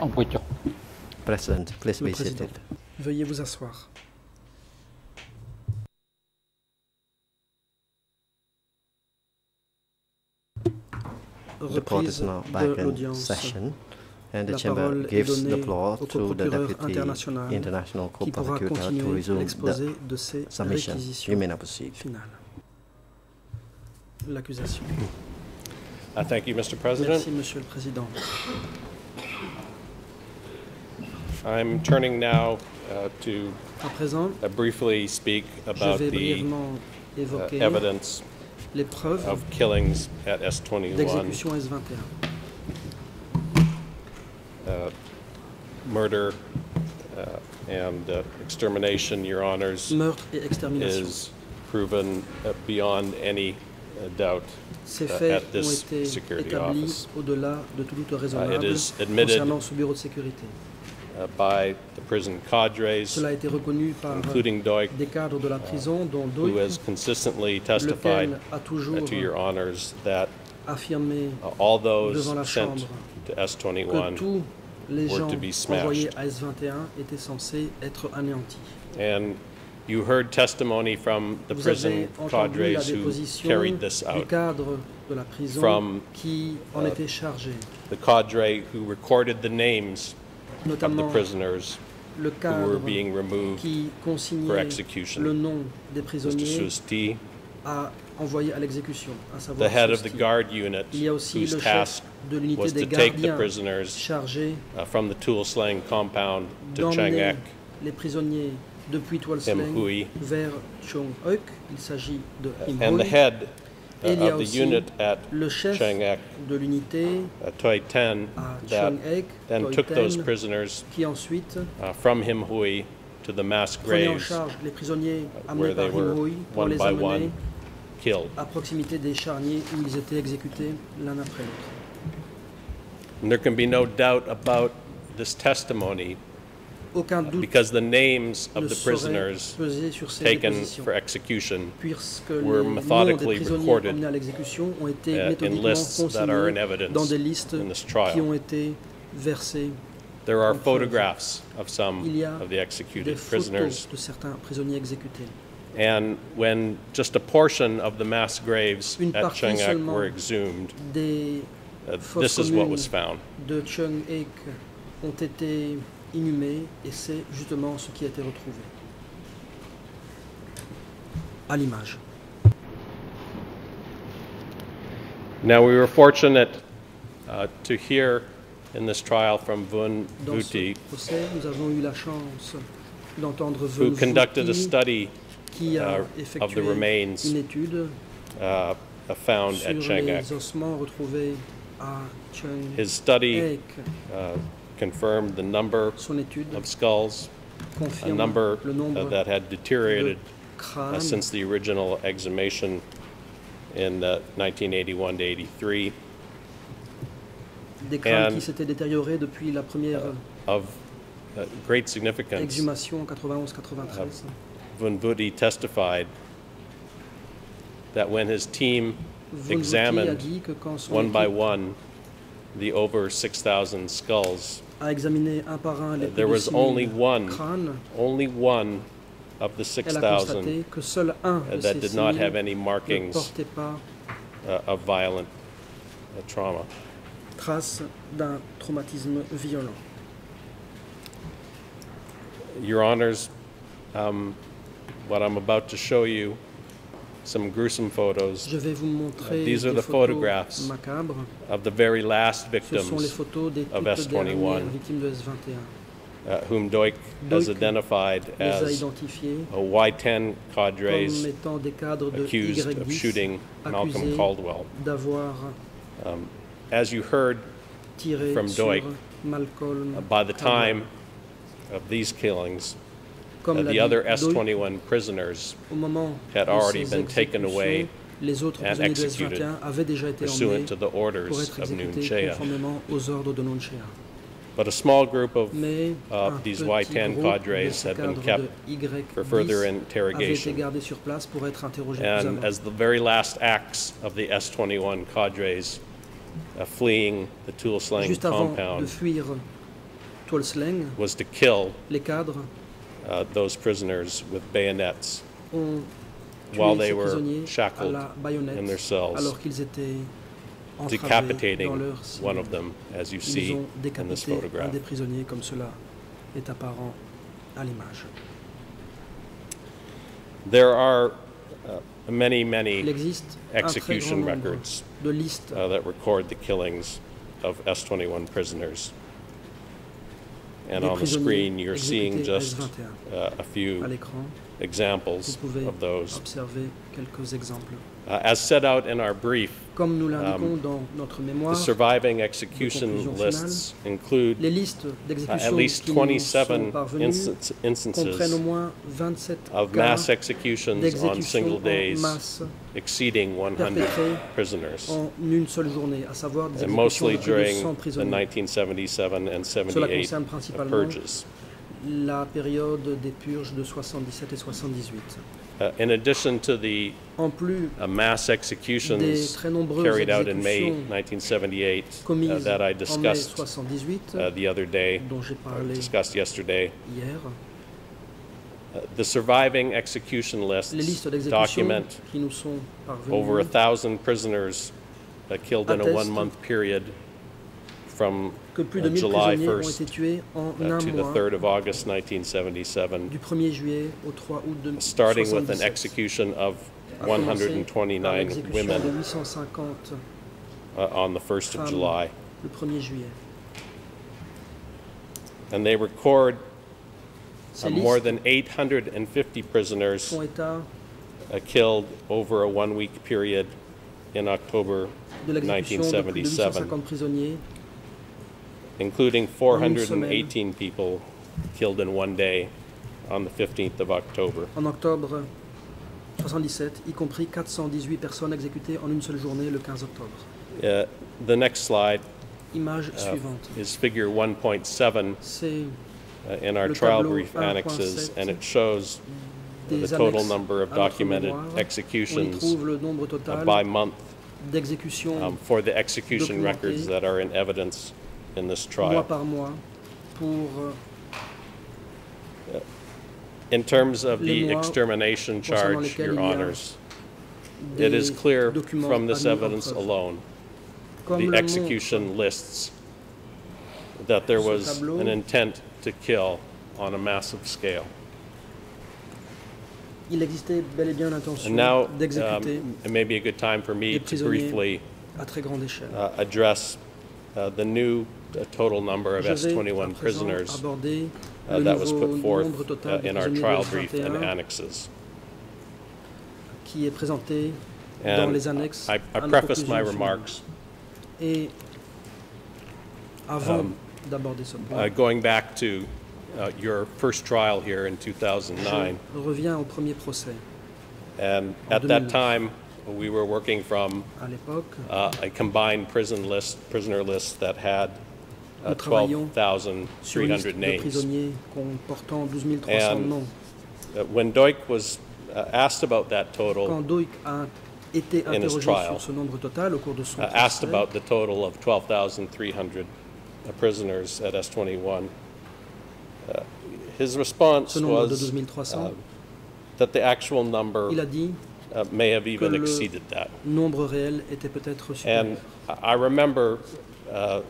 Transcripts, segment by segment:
En voiture. President, please Le be président. seated. Veuillez vous asseoir. The court is now de back in session, and the La chamber gives the floor au to the Deputy international pourra Co-Prosecutor to resume the de ses submission. You may now proceed. finales. L'accusation. Uh, Thank you, Mr. President. Merci, Monsieur le Président. I'm turning now uh, to À présent, uh, briefly speak je about vais the brièvement uh, évoquer evidence les preuves of killings at S21, d'exécution S-21. uh, murder uh, and uh, extermination, Your Honors, Meurtre et extermination. is proven uh, beyond any uh, doubt Ces uh, faits at ont this été security établis office au-delà de tout doute raisonnable is admitted- concernant ce bureau de sécurité. Uh, by the prison cadres, Cela a été reconnu par including Duch, des cadres de la prison, dont who has consistently testified a toujours uh, to Your Honors that affirmé uh, all those devant la sent Chambre to S21 tous les were gens to be smashed. envoyés à S-21 étaient censés être anéantis. And you heard testimony from the Vous prison avez entendu la cadres who carried this du out. cadre de la prison from, qui en uh, était chargé, The cadre who recorded the names notamment prisoners le who were cadre being removed, qui for consignait execution. le nom des prisonniers à envoyer à l'exécution, à the savoir head of the guard unit, Il y a aussi whose le task de l'unité was des to take the prisoners chargé uh, from the Tool Slang compound to d'emmener Chang'ek, les prisonniers depuis Tuolsleng Mhui. vers Chong'ok. Il s'agit de and the head Et il y a of the aussi unit at le chef Choeung Ek, de l'unité uh, à that Chong'ek, then took those prisoners qui ensuite uh, from Him Huy to the mass prenait en graves charge les prisonniers where amenés they par were Imhui pour one les by amener one killed. à proximité des charniers où ils étaient exécutés l'un après l'autre. And there can be no doubt about this testimony Aucun doute because the names of the prisoners peser sur ces taken for execution puisque were les noms des methodically recorded, à ont été uh, in lists that are in evidence dans des listes in this qui trial. ont été versées. There are photographs of some Il y a of the executed prisoners. de certains prisonniers exécutés. And when just a portion of the mass graves Une at Choeung Ek were exhumed, uh, this is what was found. Inhumés et c'est justement ce qui a été retrouvé. À l'image. Now, we were fortunate uh, to hear in this trial from Vun Vuti, procès, nous avons eu la chance d'entendre who conducted a study qui a uh, of the remains une étude uh, found sur at Chang'ek. les ossements retrouvés à His study uh, confirmed the number Son étude of skulls, a confirme number le uh, nombre that had de deteriorated uh, crânes since the original exhumation in uh, 1981 to 83 des crânes and- qui s'étaient détériorés depuis la première of uh, great significance. exhumation en 91-93. Voeun Vuthy testified that when his team a examined dit que quand son one by équipe one the over 6,000 skulls, a examiné un par un les there de was 6 only one crânes, only one of the elle a 6,000 que seul un uh, de that did 6 not have any ne markings portait pas uh, of violent uh, trauma. trace d'un traumatisme violent. Your Honors, um, what I'm about to show you, some gruesome photos Je vais vous montrer Uh, these are the photographs macabres. of the very last Ce sont les victims des of S21. de S21. uh, whom Duch has identified as a Y10 comme cadres étant des cadres de accused of Y10 shooting Malcolm Caldwell. d'avoir As you heard, From Duch, uh, by the time of these killings, Comme the other S21 prisoners had already been taken away les autres and prisonniers de executed S21 avaient déjà été emmenés pursuant to the pour orders être of exécutés Nuon Chea. conformément aux ordres de Nuon Chea. But a small group of uh, these Y10 cadres had been kept for further interrogation. sur place pour être interrogé plus And as the very last acts of the S21 cadres uh, fleeing the Tuol Sleng de compound, was to kill les cadres uh, those prisoners with bayonets while they were shackled in their cells, alors qu'ils étaient entravés dans decapitating one of them, as you see in this photograph. comme cela est à. There are uh, many, many existe un très grand execution records uh, that record the killings of S-21 prisoners. And on the screen, you're seeing just uh, a few examples of those. Observer quelques exemples. Uh, As set out in our brief, Comme nous l'indiquons Um, dans notre the surviving execution conclusion finale, lists include les listes uh, at least qui nous sont 27 parvenues instance- au instances moins 27 of mass executions on single days exceeding 100 prisoners, en une seule journée, à savoir des and mostly during the 1977 and Cela 78 concerne principalement purges. la période des purges de 77 et 78. Uh, In addition to the uh, mass executions carried out in May 1978 uh, that I discussed 78, uh, the other day, dont parlé discussed yesterday, uh, the surviving execution lists document qui nous sont over a thousand prisoners uh, killed in a one-month period from que plus de uh, 1000 July prisonniers ont 1st été tués en uh, un to the mois, 3rd of August 1977, du 1er juillet au 3 août de starting with an execution of a 129 l'exécution de women 850 uh, on the 1st of July. le 1er juillet. And they record uh, more than 850 prisoners uh, killed over a one-week period in October de l'exécution de plus de 1977, 850 prisonniers, including En une semaine. 418 people killed in one day on the 15th of October. en octobre 77, y compris 418 personnes exécutées en une seule journée le 15 octobre. Uh, The next slide Image uh, suivante. is figure 1.7 uh, in our trial brief annexes, and it shows the total number of documented mémoire. Executions trouve le nombre uh, total by month um, for the execution records that are in evidence in this mois trial. par mois pour euh, In terms of Les the mois extermination concernant charge, lesquels your il y a honors, it is des clear documents from this en evidence preuve. alone, Comme the montre execution lists, that there Ce was tableau. an intent to kill on a massive scale. il existait bel et bien l'intention And now, d'exécuter um, it may be a good time for me des to prisonniers briefly à très grande échelle. uh, address uh, the new uh, total number of Je vais à S-21 prisoners uh, that was put forth uh, in our trial brief and annexes. qui est présenté dans And I, I preface my remarks Um, uh, going back to uh, your first trial here in 2009. je reviens au premier procès. And at that time, we were working from uh, a combined prison list, prisoner list that had uh, Nous travaillions sur une liste 12,300 names. comportant 12 And. Uh, When Duch was uh, asked about that total, été In his interrogé trial, sur ce nombre total au cours de son uh, asked about the total of 12,300 uh, prisoners at S21, uh, his response ce nombre de was 12 300, uh, that the actual number il a dit uh, may have even exceeded that. nombre réel était peut-être And supérieur. I I remember uh, uh,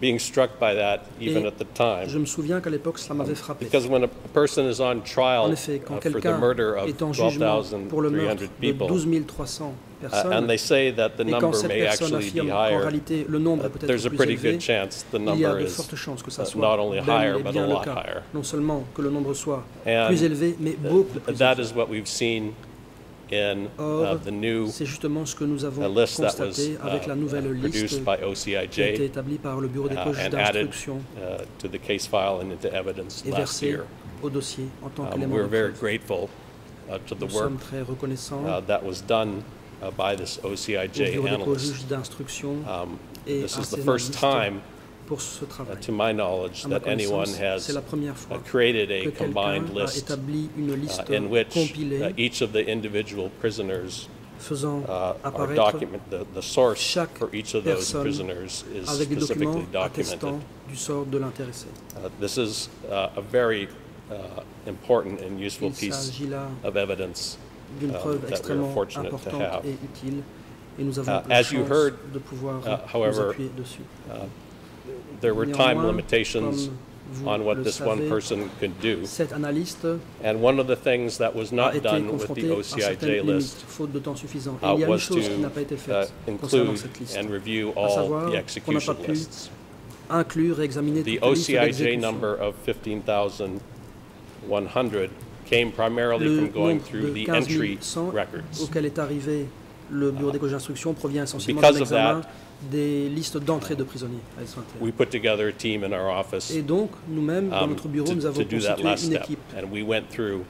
being struck by that even Et at the time. Je me souviens qu'à l'époque, cela m'avait frappé. Because when a person is on En trial effet, quand uh, for the murder of est en jugement pour le meurtre 12,300 de people, 12 300 uh, and personnes, they say that the number may actually be affirme higher, réalité le nombre uh, there's a plus pretty élevé, good chance the il y a number de is fortes chances que ça soit not only higher, but a lot higher. Non seulement que le nombre soit And plus élevé, mais beaucoup plus That élevé. is what we've seen Or, the new C'est justement ce que nous avons uh, list that was constaté avec la uh, nouvelle uh, liste produced by qui a été OCIJ établie par le bureau des uh, juges and added d'instruction uh, to the case file and into evidence et last versée year. au dossier en tant Um, qu'élément We're de very preuve. grateful uh, to the Nous work sommes très reconnaissants uh, that was done uh, by this au OCIJ bureau des analyst. juges d'instruction Um, et This à is the ces first analystes time, pour ce uh, to my knowledge, À ma that anyone has c'est la première uh, fois created a que combined quelqu'un a list établi une uh, in which uh, compilée each of the individual prisoners faisant Uh, apparaître document, the, the source chaque for each of those prisoners is avec des documents specifically attestant documented. du sort de l'intéressé. Uh, This is uh, a very uh, important and useful Il piece of evidence. d'une preuve that we are extrêmement fortunate to importante et utile et nous avons Uh, la as you chance heard, de pouvoir uh, nous however, appuyer dessus. There were time limitations on what this one person could do. And one of the things that was not done with the OCIJ list faute de temps suffisant. Et uh, il y a une was chose qui n'a pas to uh, include and review all the execution lists. Inclure examiner The OCIJ number of 15,100 came primarily from going through the entry records. auquel est arrivé le bureau des d'instruction provient essentiellement Because de of l'examen that, des listes d'entrée de prisonniers à S21. We put together a team in our office Et donc, nous-mêmes, dans um, notre bureau, to nous avons constitué une équipe And we went through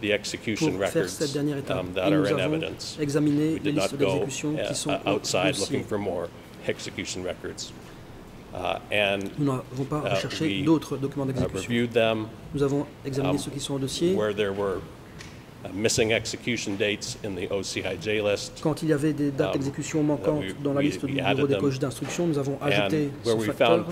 the execution pour faire cette records dernière étape. um, Et that nous are in avons evidence. examiné We les did not listes go d'exécution qui sont uh, outside looking for more execution records. Uh, And Nous n'avons pas uh, recherché d'autres documents d'exécution. Nous avons examiné um, ceux qui sont au dossier. where there were Quand il y avait des dates um, d'exécution manquantes dans la liste du bureau des coachs d'instruction, nous avons ajouté ce facteur.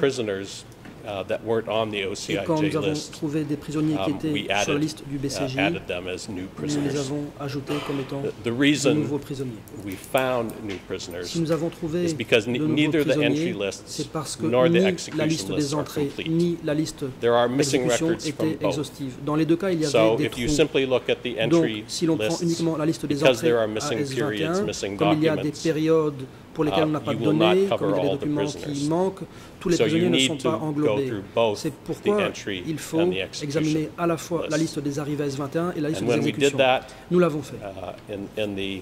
Uh, that weren't on the Et quand OCIJ nous avons list, trouvé des prisonniers qui um, we étaient sur la added, liste du uh, BCJ, added new nous les avons ajoutés comme étant The- The de reason nouveaux prisonniers. we found new prisoners Si nous avons trouvé is because de nouveaux neither the prisonniers, entry lists c'est parce que nor the ni la execution liste lists des entrées ni la liste There are missing d'exécution étaient exhaustives. Dans les deux cas, il y avait So des if you trous. simply look at the Donc, entry si l'on prend lists, uniquement la liste des because entrées there are à missing periods, S21, missing comme il y a des périodes pour lesquelles uh, on n'a pas de données, comme il y a des all the documents qui manquent, tous les prisonniers ne sont pas englobés. C'est pourquoi il faut examiner à la fois la list. liste des arrivées S21 et la liste des exécutions. Nous l'avons fait. uh, uh,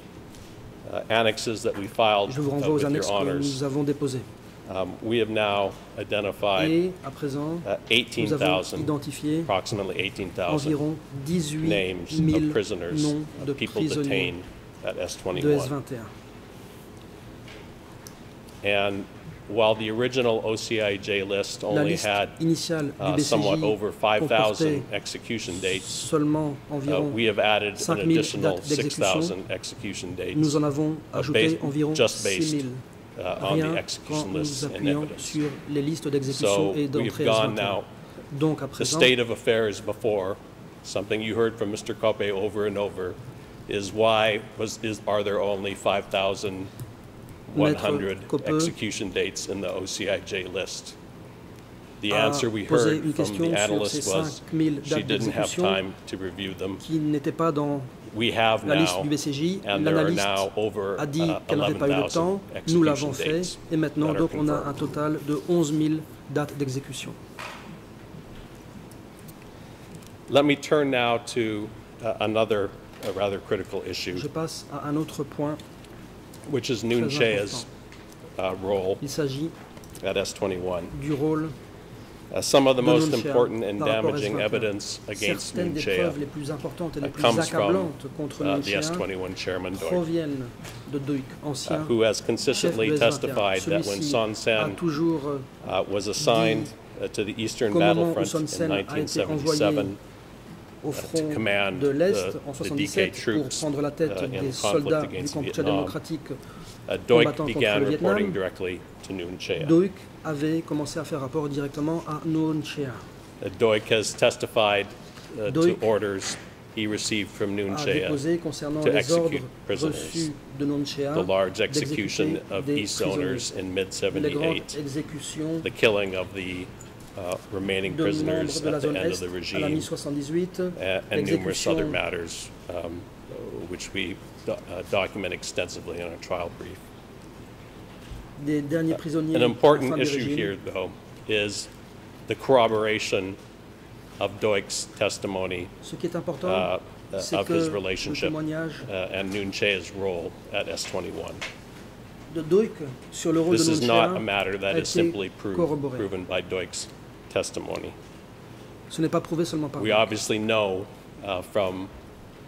Je vous uh, renvoie aux with annexes que nous avons déposées. um, we have now identified Et à présent, uh, nous avons 18,000, identifié approximately 18,000 environ 18 names 000 of prisoners, noms de people prisonniers detained at de S21. And while the original OCIJ list only had uh, somewhat over 5,000 execution dates, uh, we have added an additional 6,000 execution dates Nous en avons uh, ajouté based- just based uh, on the Rien execution list. nous sur les listes So et we have d'entrée gone now. Donc à the state of affairs before, something you heard from Mr. Koppe over and over, is why was, is, are there only 5,000 100 dates in the OCIJ list. The ah, answer we heard from the analyst was she didn't have time to review them. We have la liste du BCJ, l'analyste a dit uh, qu'elle n'avait pas eu le temps, nous l'avons fait, et maintenant on a un total de 11 000 dates d'exécution. Je passe à un autre point. Which is Nuon Chea's uh, role Il s'agit at S21. du rôle Uh, Some of the most important and par rapport à damaging S21. evidence against Certaines des preuves les plus importantes et les uh, plus comes from accablantes contre uh, the Chea S21 chairman, Duch, proviennent de Duch, uh, ancien who has consistently testified that when Celui-ci Son a Sen toujours euh, uh, was assigned uh, to the Eastern qu'au moment où battlefront in Sen a été envoyé 1977, au front de l'Est en the 77 DK pour prendre la tête uh, des soldats du Kampuchea démocratique. uh, combattant contre le Vietnam. Duik avait commencé à faire rapport directement à Noon Chea. Uh, Doig has testified uh, to orders he received from a Chea, déposé concernant to les ordres reçus de Noon Chea the large execution of des East prisonniers. in les grandes mid-78, exécutions the killing of the uh, remaining de prisoners at the end of the à la regime, mi-78, a- and numerous other matters, um, which we do- uh, document extensively in our trial brief. des derniers prisonniers An à la fin important issue here, though, is the corroboration of Duch's testimony Ce qui est important, uh, uh, of his relationship uh, and Nuon Chea's role at S21. de Duch sur le rôle This de is not a matter that is simply proved, proven by Duch's testimony. Ce n'est pas prouvé seulement par We obviously know uh, from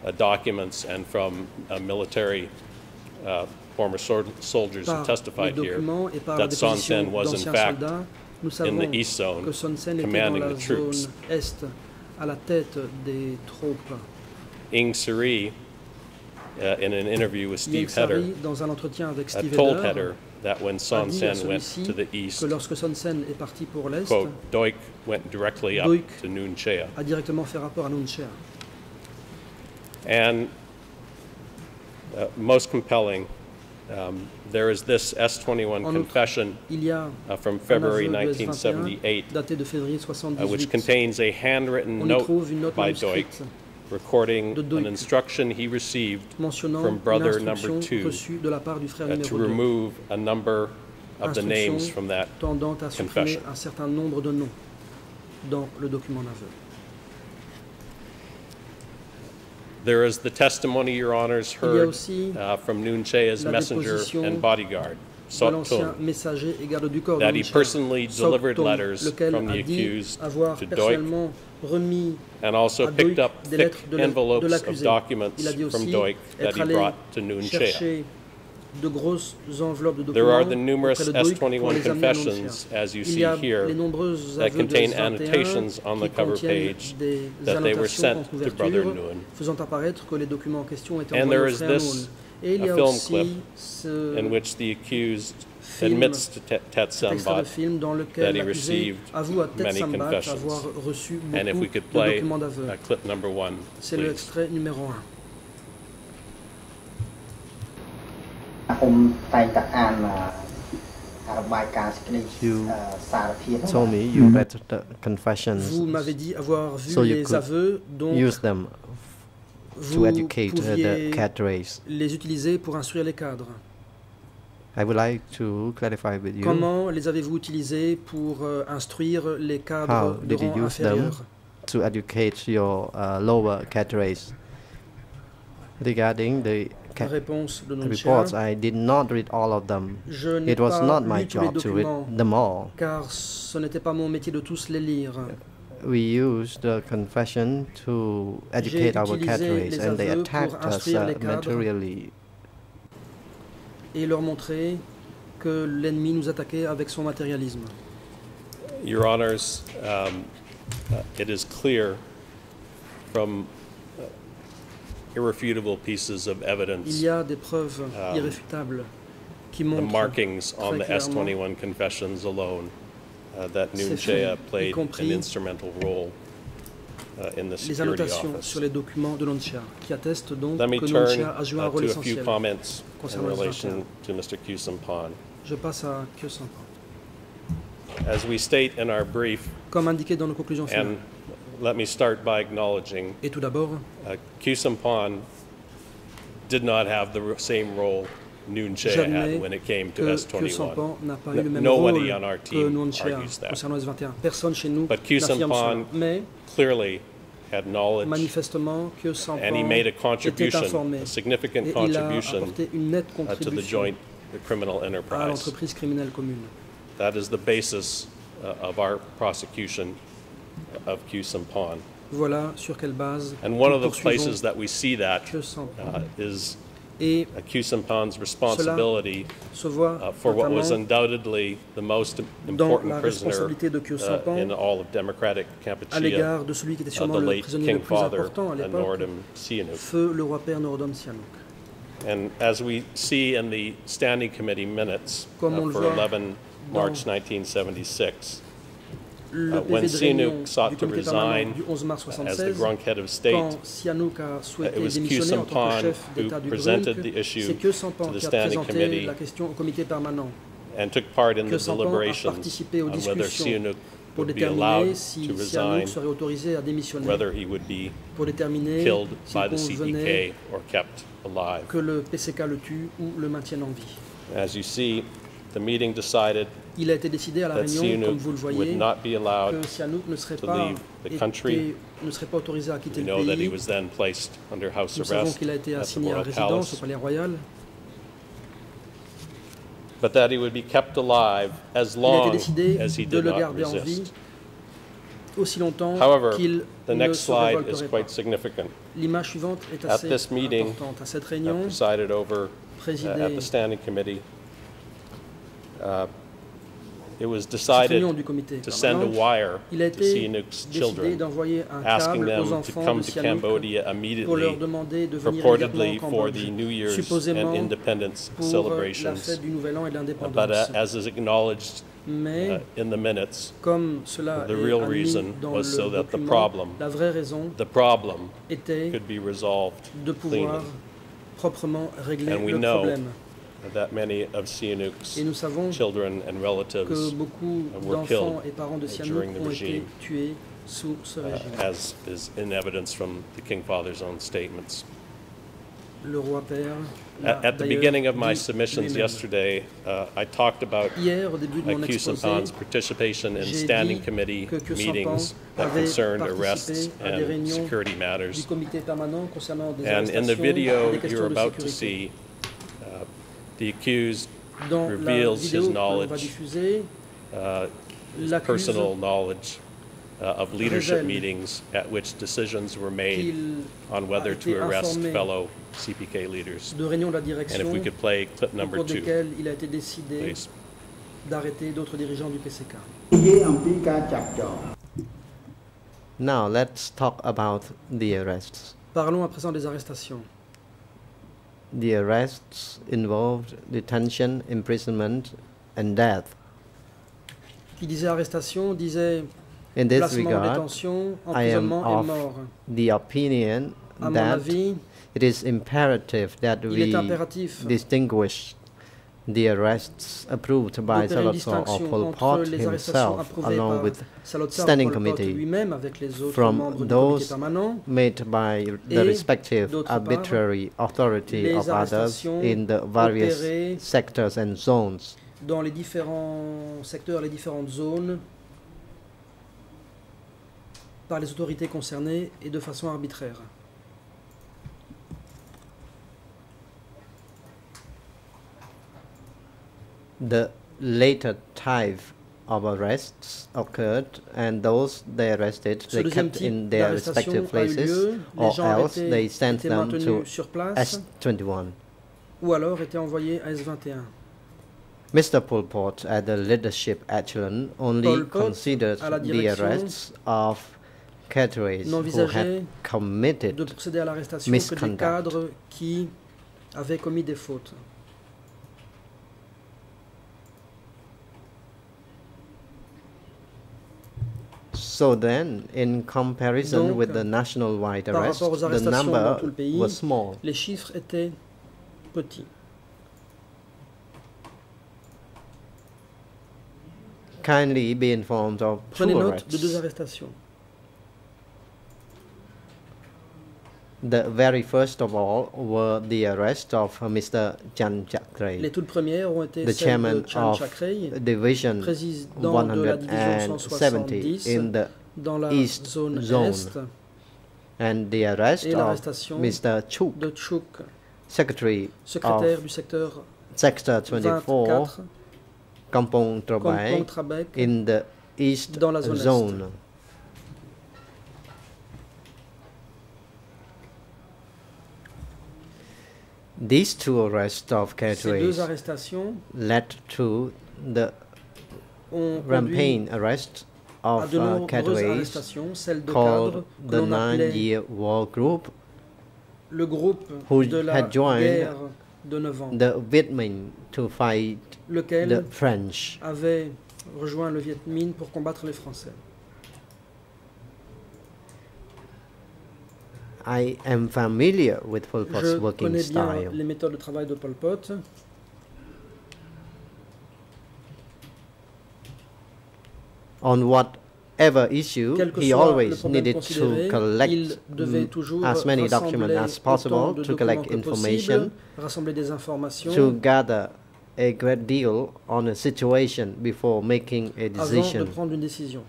uh, documents and from uh, military uh, former sol- soldiers who par les testified here documents et par la that Son Sen was in fact in the East Zone que Son Sen était dans commanding the troops. zone Est à la tête des troupes. Ieng Sary uh, in an interview with Steve Heder, dans un entretien avec Steve told Heder, that when Son Sen went to the east, que lorsque Son Sen est parti pour l'Est, quote, Duch went directly up Duch to Nuon Chea. a directement fait rapport à Nuon Chea. And uh, most compelling, um, there is this S21 En confession a uh, from February aveu de S21 1978, daté de février uh, which contains a handwritten note by Duch recording de an instruction he received from brother number two, reçue de la part du frère uh, to remove a number of the names from that. tendant à confession. un certain nombre de noms dans le document d'aveu. There is the testimony, Your Honors, Il y a heard uh, from Nuon Chea's messenger and bodyguard, de Saut Toeung, messager et garde du corps that he personally delivered letters from the accused to personnellement remis and also picked up thick de la- de envelopes of documents Il a dit from Duch that he brought to Noon de grosses enveloppes de There are the numerous de S21 les amener à confessions, as you see here, that contain annotations on the cover page that they were sent to Brother couverture Noon. faisant apparaître que les documents en question étaient And there is this, Noun. Et il y a a film clip in which the accused film, admits to Tet Tet cet extrait de Sambat film dans that lequel he l'accusé received avoue à Ted many Sambat confessions. avoir reçu And if we beaucoup could de play documents d'aveu. uh, clip number one, C'est le please. extrait numéro 1. ខ្ញុំតែងតែអានអឺរបាយការណ៍សេចក្តី You អឺសារភាព told me you read the confessions, Vous m'avez dit avoir vu So you les could aveux, donc use them vous to educate uh, the pouviez cadres. les utiliser pour instruire les cadres. I would like to clarify with you Comment les avez-vous utilisés pour euh, instruire les cadres How de did you rang use them? inférieur to educate your uh, lower cadres. Regarding the ca- Réponse de reports, I did not read all of them. Je n'ai It was pas not lu my tous les job to documents, read them all. car ce n'était pas mon métier de tous les lire. We used the confession to educate our utilisé cadres, les and they aveux pour attacked us instruire uh, les cadres. materially. Et leur montrer que l'ennemi nous attaquait avec son matérialisme. Your Honors, um, uh, it is clear from uh, irrefutable pieces of Il evidence, y a des preuves Um, irréfutables qui the montrent markings on the très clairement S21 confessions alone, uh, that Ces Noon faits, Chea y played an instrumental role in the les annotations office. sur les documents de qui attestent donc Let me que turn a joué un uh, rôle to a few essentiel. comments in concernant les relation to Mr. Je passe à. As we state in our brief, Comme indiqué dans nos conclusions finales. and let me start by acknowledging Et tout d'abord, Uh, did not have the same role Noon Chea had when it came to que, que S21. Sampan n'a pas No- eu le même nobody rôle on our team Nuon Chea argues that. concernant S21. Personne chez nous But Khieu Samphan Mais Clearly had knowledge, manifestement, que Sampan and he made a contribution, a significant contribution une nette uh, to the joint criminal à enterprise. l'entreprise criminelle commune. That is the basis uh, of our prosecution of Khieu Samphan. Voilà sur quelle base And one of the places that we see that uh, is Et uh, Khieu Samphan's responsibility se voit uh, for what was undoubtedly the most important prisoner responsabilité de Kyo uh, in all of democratic Kampuchea, de celui qui était uh, sûrement the le late prisonnier le King plus Father uh, l'époque, Sihanouk. feu le roi père Norodom Sihanouk. And as we see in the Standing Committee minutes uh, Comme on le for 11 March 1976, Le Uh, when Sihanouk sought to resign du 11 mars as the 76, Grunk head of state, quand Sihanouk a uh, it was Q démissionner en tant Sampan who presented the issue c'est que Sampan to the Standing Committee la question au comité permanent and took part in the deliberations on whether Sihanouk would be allowed si to resign, Sihanouk serait autorisé à démissionner, whether he would be killed by the CPK or kept alive. que le PCK le tue ou le en vie. As you see, the meeting decided Il a été décidé à la réunion, comme vous le voyez, que Sihanouk ne serait pas, été- ne serait pas autorisé à quitter le pays. Nous savons qu'il a été assigné à résidence au Palais Royal. but that he would be kept alive as Il a été long décidé as he de did le not garder en vie resist. aussi longtemps qu'il the ne next se slide is révolterait pas. quite significant. L'image suivante est At assez this meeting, importante. À cette réunion, presided over uh, at présidée the Standing Committee, uh, it was decided to send a wire to Sihanouk's children, asking them to come to Cambodia immediately, purportedly for the New Year's and Independence celebrations. fête du Nouvel An et de But uh, as is acknowledged uh, in the minutes, comme cela the real reason was so that the problem- la vraie raison the problem could be resolved cleanly. And we le know problème. That many of Sihanouk's Et nous savons children and que relatives, beaucoup were d'enfants killed et parents de Sihanouk during the ont été regime. tués sous ce uh, régime. as is in evidence from the King Father's own statements. Le roi père At, l'a at the d'ailleurs beginning of my dit submissions lui-même. yesterday, uh, I talked about Hier, au début de mon exposé, Khieu Samphan's participation in j'ai standing dit committee que meetings that avait concerned participé arrests à des and réunions security du matters. comité permanent concernant des And in the arrestations et video des you're de about to sécurité. see, The accused reveals la vidéo uh, his knowledge, personal knowledge uh, of leadership meetings at which decisions were made on whether to arrest fellow CPK leaders. De réunions de la direction, and if we could play clip number two, il a été décidé d'arrêter d'autres dirigeants du PCK. Now let's talk about the arrests. Parlons à des arrestations. The arrests involved detention, imprisonment, and death. Qui disait arrestation disait In this regard, détention, I am of mort. the opinion that avis, it is imperative that we distinguish the arrests approved by Salazar or Pol Pot himself, along par with standing committee from those made by the respective arbitrary authority les of others in the various sectors and zones. dans les différents secteurs, les différentes zones par les autorités concernées et de façon arbitraire. The later type of arrests occurred, and those they arrested, they kept in their respective places, or else they sent them to maintenus sur place S21. ou alors étaient envoyés à S21. Mr. Pol Pot, at the leadership echelon, only considered the arrests of cadres who had committed de procéder à l'arrestation que des misconduct. cadres qui avaient commis des fautes. So then, in comparison Donc, with the national-wide arrests, the number pays, was small. Les chiffres étaient petits. Kindly be informed of Prenez two note de deux arrests. arrestations. The very first of all were the arrest of Mr. Chan Chakrey, Les toutes premières ont été the chairman de Chan of Chakrey, Division président de la division 170 170 in the dans la East zone Zone. Est, and the arrest et of Mr. Chhouk, de Chouk, secretary secrétaire of du secteur Sector 24, 24, Kampong Trabai, Trabek, in the East zone Est. These two arrests of cadres led to the rampant arrest of uh, cadres arrestations, celles de cadres called the Nine-Year War Group, who had joined the Viet Minh to fight the French. avait rejoint le Viet Minh pour combattre les Français. I am familiar with Pol Pot's Je working connais bien style. les méthodes de travail de Pol Pot. On whatever issue, he always needed to collect il devait toujours as many documents as possible to collect information, possible, rassembler des informations to gather a great deal on a situation before making a decision. prendre une décision.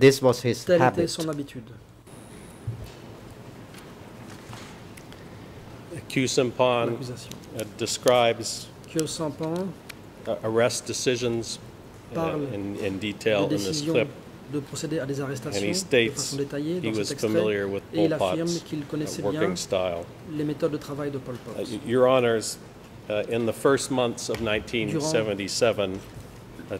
This was his Telle était habit. son habitude. Khieu Samphan L'accusation. uh, describes Que Sampan uh, arrest decisions uh, Parle in, in detail de in this décision clip. de procéder à des arrestations And he de states façon détaillée he dans was cet extrait familiar with et il Pol affirme Pot's qu'il uh, bien working style. les méthodes de travail de Pol Uh, Pot. y- Your honors, Uh, In the first months of 1977, uh,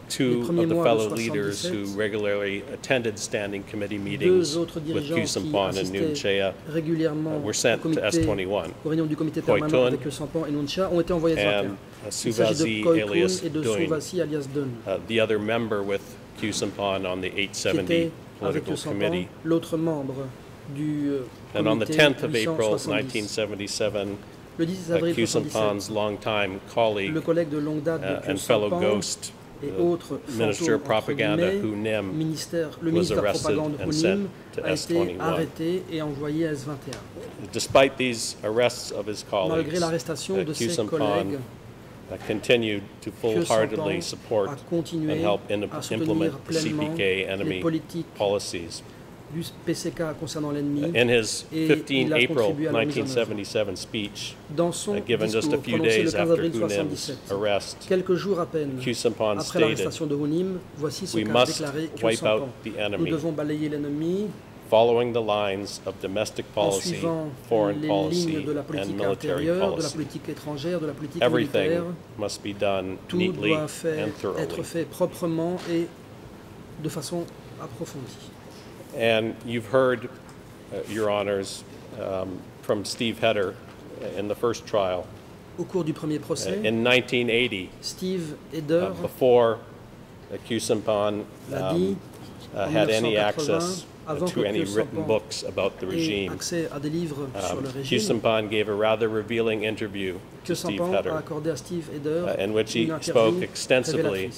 two of the de fellow leaders who regularly attended standing committee meetings with qui and Nuon Chea uh, were sent to comité, S21. aux réunions du Koy Thuon permanent avec Sampan et Nuon Chea ont été envoyés à and 21. uh, Sua Vasi alias Kun et de Doing, Souvasi alias Dun, uh, the other member with Khieu Samphan on the 870 political committee. l'autre membre du euh, And on the 10th of April 1977, Le 10 uh, avril 1977, longtime colleague le collègue de longue date uh, and fellow ghost, et uh, autre Minister of entre Propaganda guillemets, ministère, le was ministère de arrested propagande and Hu Nim sent to a été S21. arrêté et envoyé à S21. Despite these arrests of his Malgré colleagues, l'arrestation de ses collègues, continued to full-heartedly support and help in- implement the CPK enemy policies. Du PCK concernant l'ennemi. In his Et 15 il a April contribué à la mise en œuvre. 1977 speech, Dans son uh, given just a discours few prononcé le days 15 after avril Hu Nim's 1977, arrest, quelques jours à peine Khieu Samphan après stated, l'arrestation de Hunim, voici ce We qu'a must déclaré wipe Khieu Samphan. out the Nous enemy, devons balayer l'ennemi following the lines of domestic en policy, suivant foreign les policy, lignes de la and politique military intérieure, de la policy. politique étrangère, de la politique Everything militaire. must be done Tout neatly doit faire- and être thoroughly. fait proprement et de façon approfondie. And you've heard, uh, Your Honors, um, from Steve Heder in the first trial. Au cours du premier Uh, procès, In 1980, Steve uh, before uh, Khieu Samphan um, uh, had any access uh, to any written books about the regime. accès à des livres sur Um, le régime. Khieu Samphan gave a rather revealing interview to Steve Heder à Steve Heder uh, in which he spoke extensively.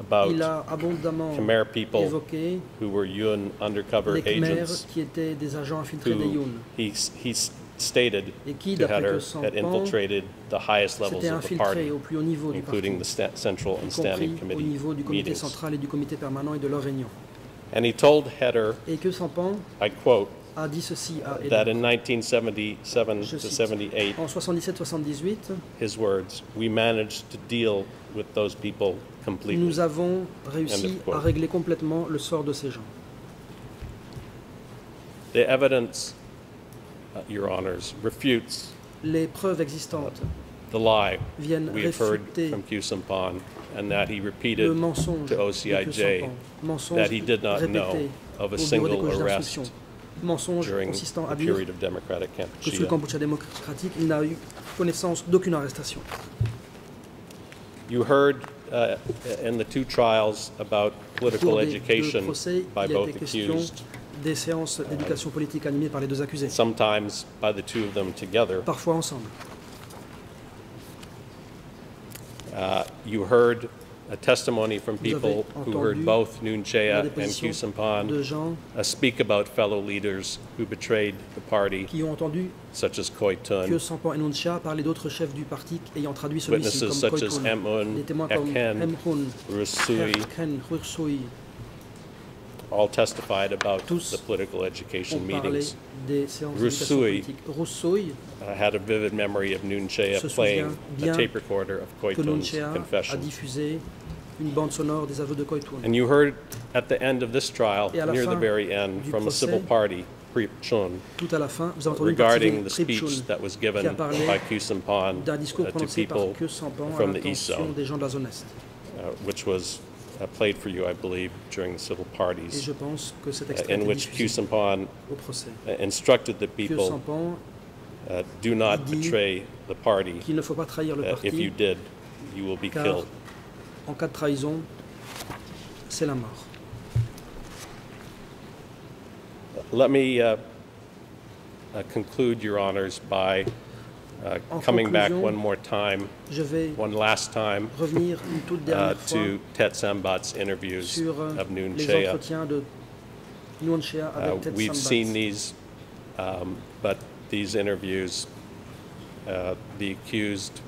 About Il a abondamment Khmer people évoqué who were Yun undercover les Khmers agents qui étaient des agents infiltrés des Yun he, he stated et qui, to Heder, had infiltrated the highest levels of the party, au plus haut niveau du parti, including the central and standing compris au committee niveau du comité meetings. central et du comité permanent et de leurs réunions. And he told Heder, Et que Sampan I quote, a dit ceci à that in 1977 Je to 78, En 77-78, his words, we managed to deal with those people completely. nous avons réussi à régler complètement le sort de ces gens. The evidence, uh, Your Honors, refutes Les preuves existantes the lie viennent we have heard from Kusampon and that he le repeated mensonge to de OCIJ that he did not know of a single arrest. Mensonge during consistant à dire period of democratic que sous le. Kampuchea démocratique, il n'a eu connaissance d'aucune arrestation. You heard uh, in the two trials about political des education procès, by both accused, des séances d'éducation politique animées par les deux accusés, sometimes by the two of them together. parfois ensemble. Uh, You heard a testimony from people who heard both Nuon Chea and de uh, speak about fellow leaders who betrayed the party, qui ont entendu such as que Tun, Sampan et Nuncha parlaient d'autres chefs du parti ayant traduit celui-ci witnesses comme such as Koikun. Emun, Des témoins comme Eken, Emhun, Rusui, all testified about Tous the political education meetings. des séances d'éducation Rusui politique. Roussoui, I had a vivid memory of Nuon Chea playing a tape recorder of Koi que Tun's Nuon Chea a confession. une bande sonore des aveux de Koy Thuon. And you heard at the end of this trial, Et à la near the very end, from procès, civil party, Prip Chun, Tout à la fin, vous avez regarding the speech that was given by discours uh, to people, que Sampan à from the East Zone. des gens de la zone Est. uh, which was uh, played for you, I believe, during the civil parties, je pense que cet uh, in which diffusé Khieu Samphan au procès. uh, instructed the people, uh, do not betray the party. ne faut pas trahir le If you did, you will be killed. en cas de trahison, c'est la mort. Let me uh, uh, conclude, Your Honors, by uh, coming back one more time, one last time, revenir une toute uh, to Tet Sambath's interviews euh, of Noon les Chea. entretiens de Nguyen Chea Uh, We've seen these, um, but these interviews, uh, the accused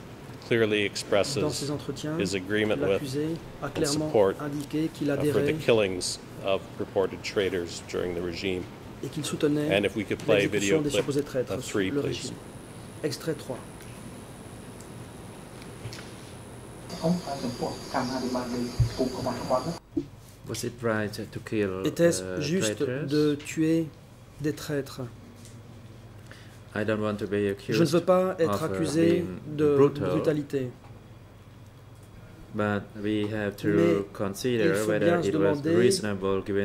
clearly expresses his agreement with l'accusé a clairement support, for the killings of purported traitors during the regime. et qu'il soutenait And if we could play a video clip of three, le please. Extrait 3. Était-ce euh, juste de tuer des traîtres I don't want to be accused Je ne veux pas être uh, accusé de brutal, brutalité. But we have to Mais consider il faut bien se demander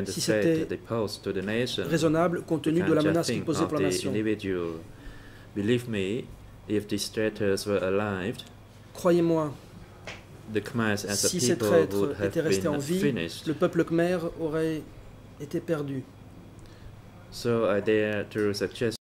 si c'était raisonnable compte tenu de la menace qui posait pour la nation. Believe me, if these traitors were alive, Croyez-moi, the Khmers as a si ces people traîtres would have étaient restés en been vie, finished. le peuple khmer aurait été perdu. So I dare to suggest